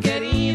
quería.